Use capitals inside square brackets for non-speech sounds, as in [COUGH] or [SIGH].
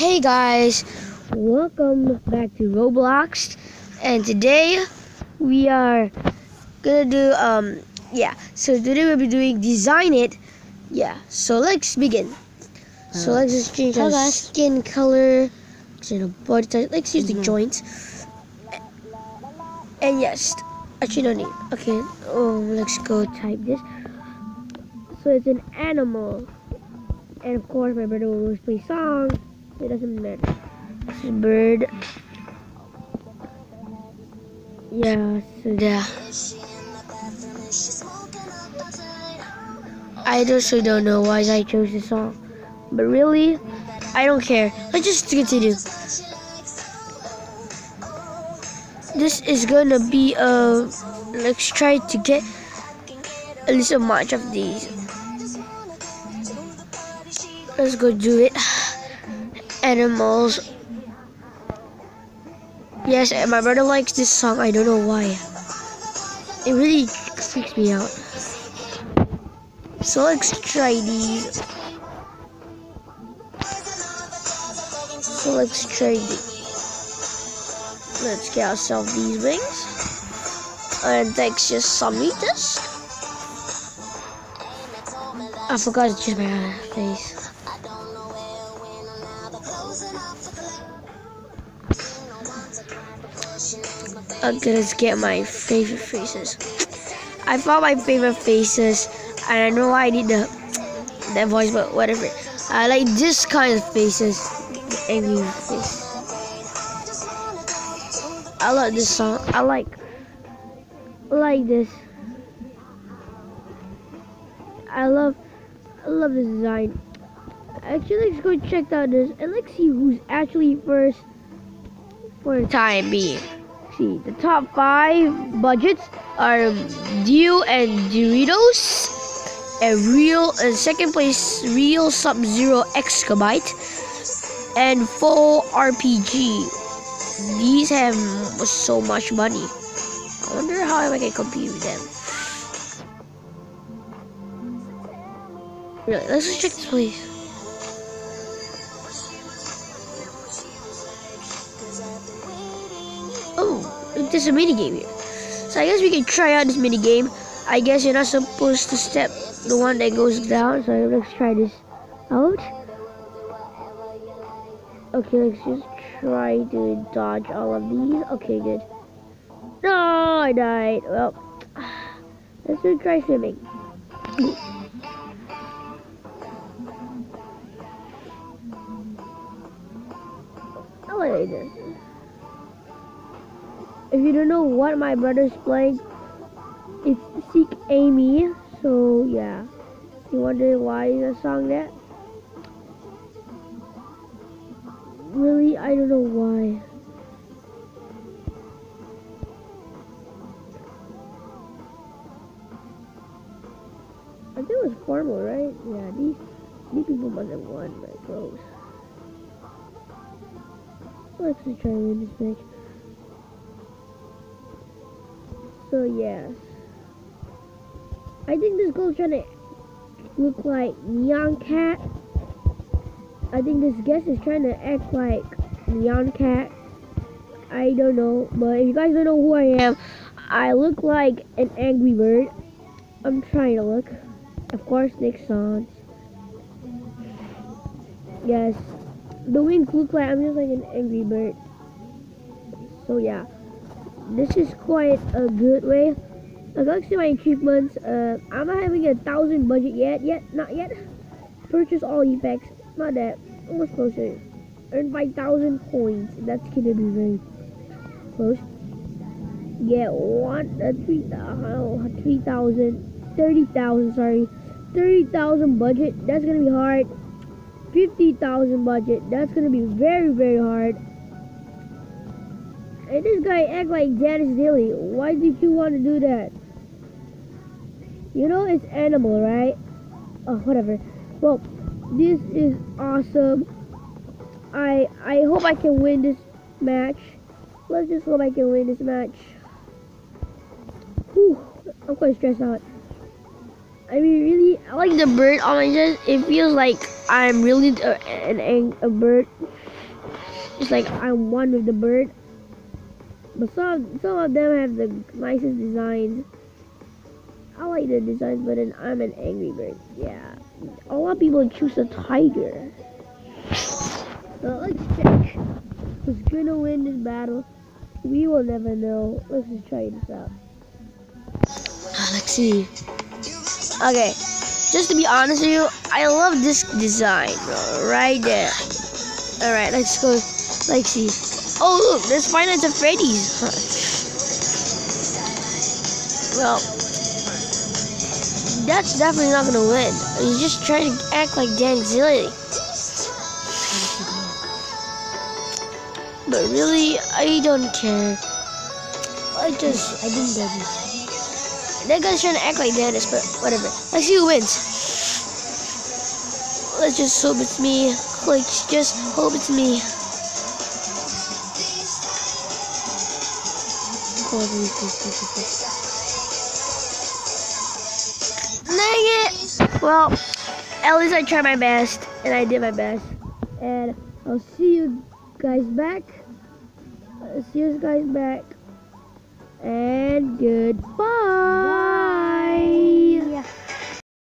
Hey guys, welcome back to Roblox, and today we are gonna do um yeah. So today we'll be doing design it. Yeah. So let's begin. So let's just change our skin color, you know, body type. Let's use the Mhm. joints. And yes, actually no need. Okay. Oh, let's go type this. So it's an animal, and of course my brother will always play songs. It doesn't matter. It's a bird. Yeah, so yeah. I also don't know why I chose this song. But really, I don't care. Let's just continue. This is gonna be a. Let's try to get at least a much of these. Let's go do it. Animals. Yes, and my brother likes this song. I don't know why. It really freaks me out. So let's try these. So let's try these. Let's get ourselves these wings. And thanks just some meters. I forgot to choose my face. Okay, gonna get my favorite faces. I found my favorite faces, and I know I need the that voice, but whatever. I like this kind of faces, angry face. I like this song. I like like this. I love I love this design. Actually, let's go check out this and let's see who's actually first for the time being. See, the top five budgets are Dew and Doritos. And real and second place real Sub Zero Excabite and full RPG. These have so much money. I wonder how I can compete with them. Really, let's check this place. Oh, there's a mini game here. So I guess we can try out this mini game. I guess you're not supposed to step the one that goes down. So let's try this out. Okay, let's just try to dodge all of these. Okay, good. No, I died. Well, [SIGHS] let's just try swimming. I like this. If you don't know what my brother's playing, it's Seek Amy. So yeah, you wonder why is the song that? Really, I don't know why. I think it was formal, right? Yeah, these these people must have won my clothes. Let's try to win this match. So yes. I think this girl's trying to look like Neon Cat. I think this guest is trying to act like Neon Cat. I don't know, but if you guys don't know who I am, I look like an angry bird. I'm trying to look. Of course, Nick Sons. Yes, the wings look like I'm just like an angry bird. So yeah, this is quite a good way. I got to see my achievements. Uh, I'm not having a thousand budget yet. Yet, not yet. Purchase all effects. Not that. Almost closer. Earn 5,000 coins. That's gonna be very close. Get one, uh, 3,000, 3,000, 30,000, sorry. 30,000 budget. That's gonna be hard. 50,000 budget. That's gonna be very, very hard. And this guy act like Janice Dilly. Why did you want to do that? You know it's animal, right? Oh, whatever. Well, this is awesome. I I hope I can win this match. Let's just hope I can win this match. Whew, I'm quite stressed out. I mean, really, I like the bird on my chest. It feels like I'm really a, an a bird. It's like I'm one with the bird. But some some of them have the nicest designs. I like the designs, but then I'm an angry bird. Yeah, a lot of people choose a tiger. So let's check who's gonna win this battle. We will never know. Let's just try this out. See. Okay, just to be honest with you, I love this design right there. All right, let's go. See. Oh look, there's Five Nights at Freddy's. well, that's definitely not gonna win. He's just trying to act like Dan Zilli. But really, I don't care. I just I didn't it. that guy's trying to act like Dennis, but whatever. Let's see who wins. Let's just hope it's me. Like, just hope it's me. It! Well, at least I tried my best, and I did my best. And I'll see you guys back. Uh, see you guys back. And goodbye.